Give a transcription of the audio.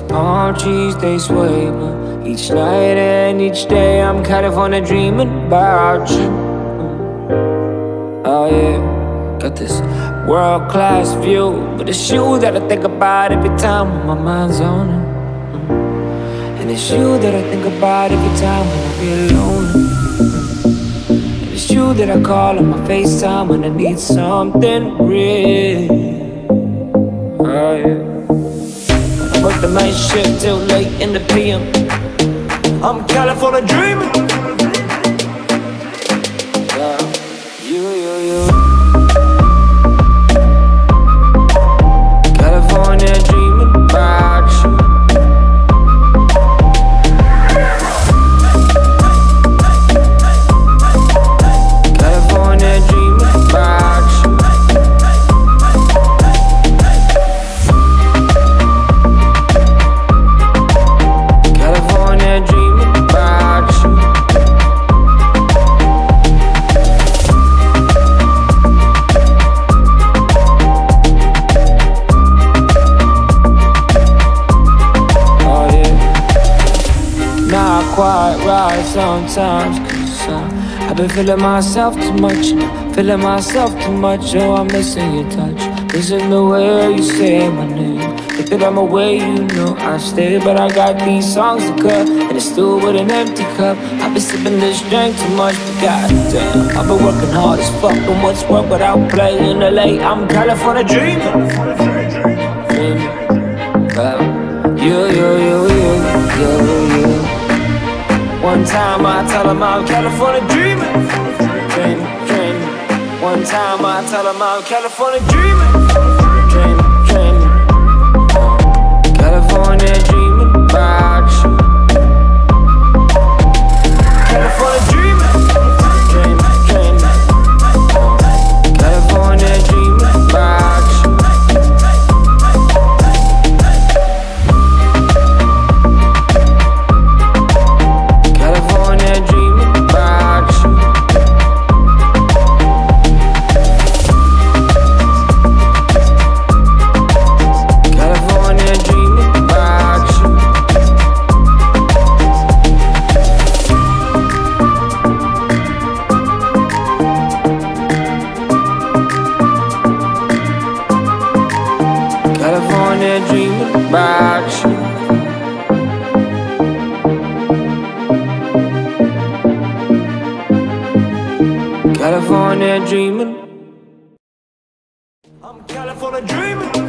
count trees, they sway me. Each night and each day, I'm California dreaming about you. Oh yeah, got this world class view, but it's you that I think about every time when my mind's on it. And it's you that I think about every time when I feel lonely. And it's you that I call on my FaceTime when I need something real. Oh yeah. Work the night shift till late in the PM. I'm California dreaming. Quite right sometimes, cause uh, I've been feeling myself too much, feeling myself too much. Oh, I'm missing your touch, missing the way you say my name. If that I'm away, you know I stay, but I got these songs to cut, and it's still with an empty cup. I've been sipping this drink too much, but goddamn, I've been working hard as fuck, and what's work without playing late? I'm California dreaming. Dreaming. Well, you, One time I tell them I'm California dreaming, dreaming, dreaming. One time I tell them I'm California dreaming, About you. California dreaming. I'm California dreaming.